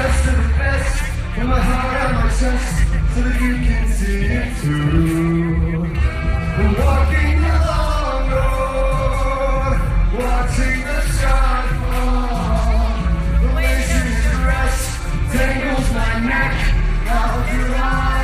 best of the best my heart my chest so that you can see it through walking the long road, watching the sky fall. The laces dress tangles my neck out your eyes.